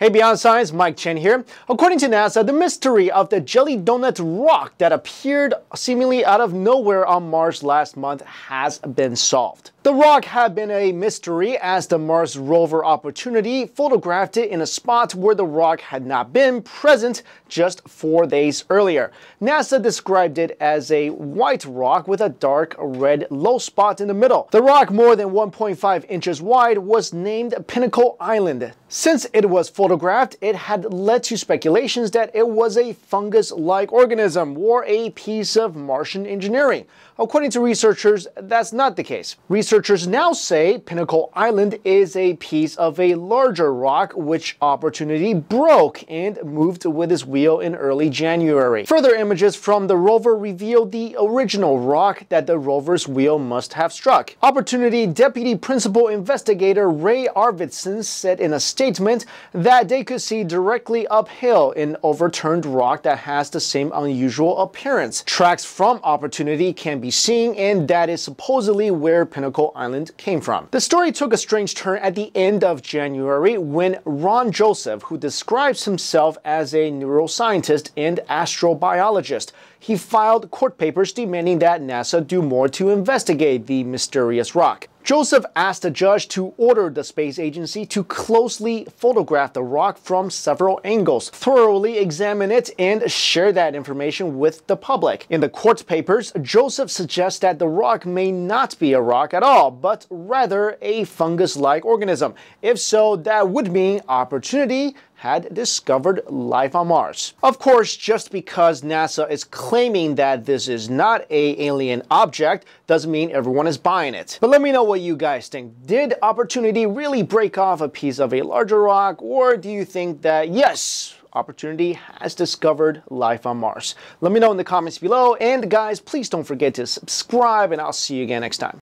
Hey Beyond Science, Mike Chen here. According to NASA, the mystery of the jelly donut rock that appeared seemingly out of nowhere on Mars last month has been solved. The rock had been a mystery as the Mars rover Opportunity photographed it in a spot where the rock had not been present just four days earlier. NASA described it as a white rock with a dark red low spot in the middle. The rock, more than 1.5 inches wide, was named Pinnacle Island. Since it was photographed, it had led to speculations that it was a fungus-like organism or a piece of Martian engineering. According to researchers, that's not the case. Researchers now say Pinnacle Island is a piece of a larger rock which Opportunity broke and moved with its wheel in early January. Further images from the rover revealed the original rock that the rover's wheel must have struck. Opportunity Deputy Principal Investigator Ray Arvidson said in a statement that they could see directly uphill an overturned rock that has the same unusual appearance. Tracks from Opportunity can be seen and that is supposedly where Pinnacle Island came from. The story took a strange turn at the end of January when Rhawn Joseph, who describes himself as a neuroscientist and astrobiologist, he filed court papers demanding that NASA do more to investigate the mysterious rock. Joseph asked the judge to order the space agency to closely photograph the rock from several angles, thoroughly examine it, and share that information with the public. In the court papers, Joseph suggests that the rock may not be a rock at all, but rather a fungus-like organism. If so, that would mean opportunity had discovered life on Mars. Of course, just because NASA is claiming that this is not a alien object doesn't mean everyone is buying it. But let me know what you guys think. Did Opportunity really break off a piece of a larger rock or do you think that yes, Opportunity has discovered life on Mars? Let me know in the comments below and guys, please don't forget to subscribe and I'll see you again next time.